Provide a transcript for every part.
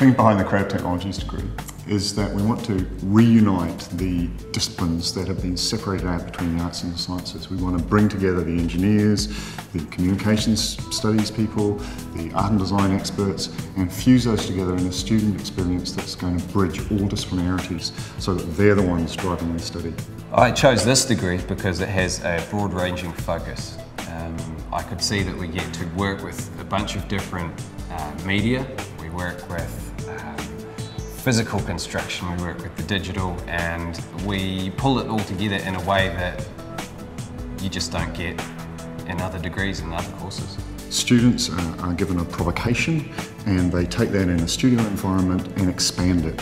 thinking behind the Creative Technologies degree is that we want to reunite the disciplines that have been separated out between the arts and the sciences. We want to bring together the engineers, the communications studies people, the art and design experts, and fuse those together in a student experience that's going to bridge all disciplinarities so that they're the ones driving their study. I chose this degree because it has a broad-ranging focus. Um, I could see that we get to work with a bunch of different uh, media. We work with Um, physical construction, we work with the digital, and we pull it all together in a way that you just don't get in other degrees and other courses. Students are given a provocation and they take that in a studio environment and expand it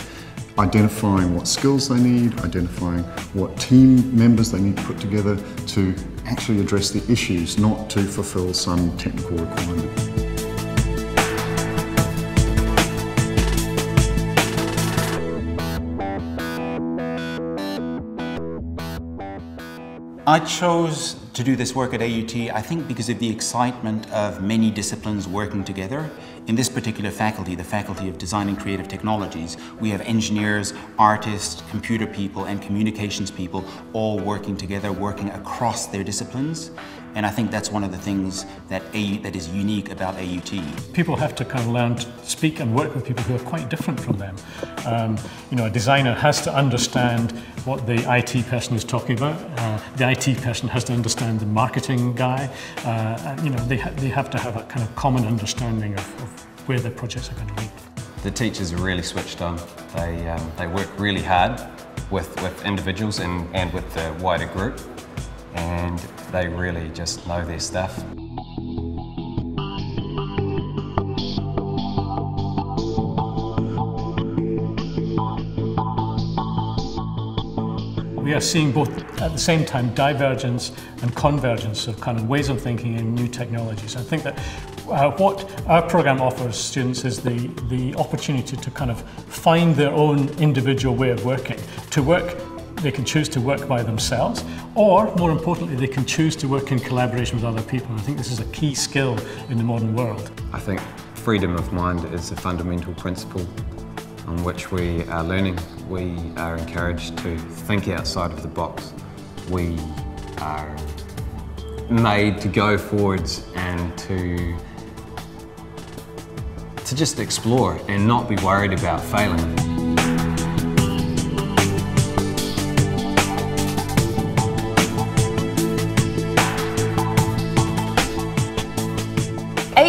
identifying what skills they need, identifying what team members they need to put together to actually address the issues, not to fulfill some technical requirement. I chose to do this work at AUT, I think because of the excitement of many disciplines working together. In this particular faculty, the Faculty of Design and Creative Technologies, we have engineers, artists, computer people, and communications people all working together, working across their disciplines. And I think that's one of the things that, A, that is unique about AUT. People have to kind of learn to speak and work with people who are quite different from them. Um, you know, a designer has to understand what the IT person is talking about. Uh, the IT person has to understand the marketing guy. Uh, and, you know, they, ha they have to have a kind of common understanding of, of where their projects are going to lead. The teachers are really switched on. They, um, they work really hard with, with individuals and, and with the wider group and they really just know their stuff. We are seeing both at the same time divergence and convergence of kind of ways of thinking and new technologies. I think that uh, what our program offers students is the, the opportunity to kind of find their own individual way of working, to work they can choose to work by themselves, or more importantly, they can choose to work in collaboration with other people. And I think this is a key skill in the modern world. I think freedom of mind is a fundamental principle on which we are learning. We are encouraged to think outside of the box. We are made to go forwards and to to just explore and not be worried about failing.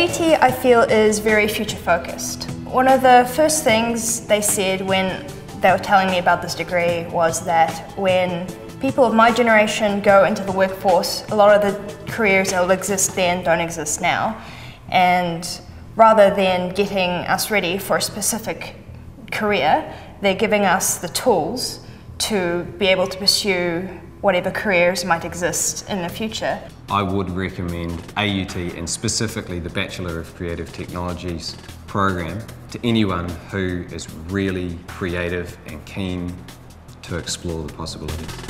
AUT, I feel, is very future focused. One of the first things they said when they were telling me about this degree was that when people of my generation go into the workforce, a lot of the careers that will exist then don't exist now. And rather than getting us ready for a specific career, they're giving us the tools to be able to pursue whatever careers might exist in the future. I would recommend AUT and specifically the Bachelor of Creative Technologies program to anyone who is really creative and keen to explore the possibilities.